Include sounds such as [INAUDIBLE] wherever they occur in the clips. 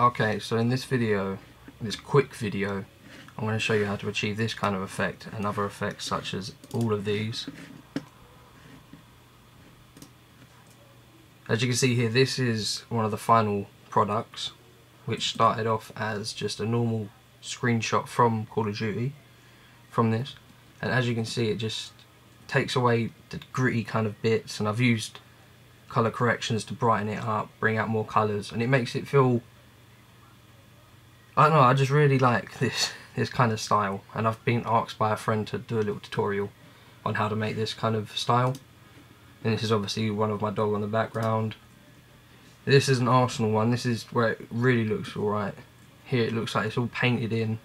Okay, so in this video, this quick video, I'm going to show you how to achieve this kind of effect and other effects such as all of these. As you can see here, this is one of the final products, which started off as just a normal screenshot from Call of Duty, from this. And as you can see, it just takes away the gritty kind of bits, and I've used color corrections to brighten it up, bring out more colors, and it makes it feel I don't know, I just really like this this kind of style. And I've been asked by a friend to do a little tutorial on how to make this kind of style. And this is obviously one of my dog on the background. This is an Arsenal one, this is where it really looks alright here it looks like it's all painted in.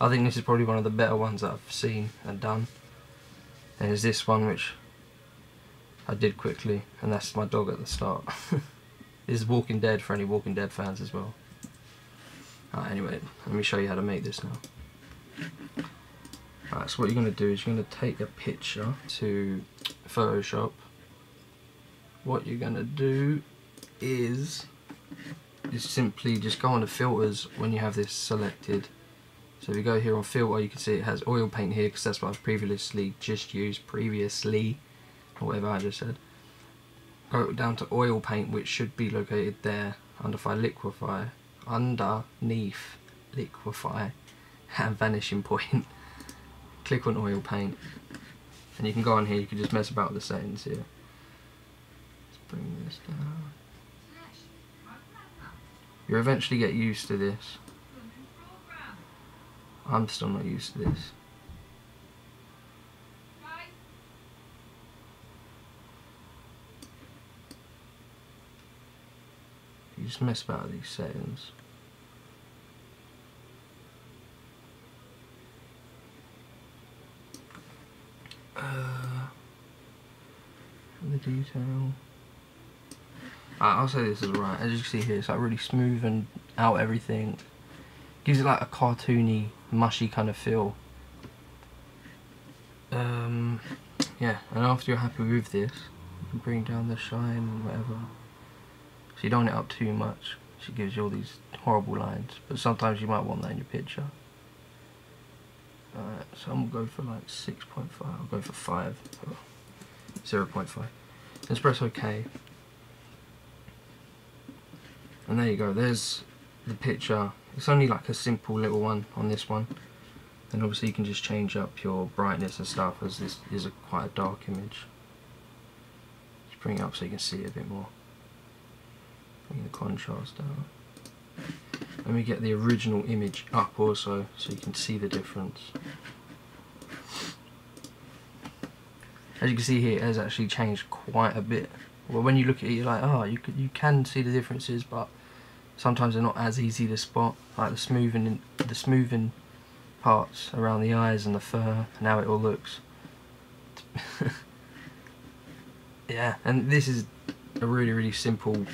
I think this is probably one of the better ones that I've seen and done. And there's this one which I did quickly and that's my dog at the start. [LAUGHS] This is Walking Dead for any Walking Dead fans as well Right, anyway, let me show you how to make this now. Alright, so what you're going to do is you're going to take a picture to Photoshop. What you're going to do is, is simply just go on the filters when you have this selected. So if you go here on filter, you can see it has oil paint here because that's what I've previously just used, previously, or whatever I just said. Go down to oil paint, which should be located there under liquify underneath liquify and [LAUGHS] vanishing point. Click on oil paint. And you can go on here you can just mess about with the settings here. Let's bring this down. You'll eventually get used to this. I'm still not used to this just mess about with these settings. Uh, the detail. I'll say this is right. As you can see here, it's like really smooth and out everything. Gives it like a cartoony, mushy kind of feel. Um, yeah, and after you're happy with this, you can bring down the shine and whatever. You don't it up too much. She gives you all these horrible lines. But sometimes you might want that in your picture. Alright, so I'm going to go for like 6.5. I'll go for 5. 0.5. Let's press OK. And there you go. There's the picture. It's only like a simple little one on this one. And obviously you can just change up your brightness and stuff as this is a quite a dark image. Just bring it up so you can see it a bit more. The contrast down. Let me get the original image up also so you can see the difference. As you can see here, it has actually changed quite a bit. Well, when you look at it, you're like, oh, you, you can see the differences, but sometimes they're not as easy to spot. Like the smoothing, the smoothing parts around the eyes and the fur, and how it all looks. [LAUGHS] yeah, and this is a really, really simple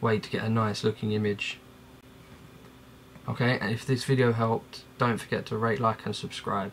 way to get a nice looking image. Okay, and if this video helped, don't forget to rate, like and subscribe.